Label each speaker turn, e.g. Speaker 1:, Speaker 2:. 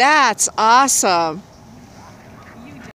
Speaker 1: That's awesome.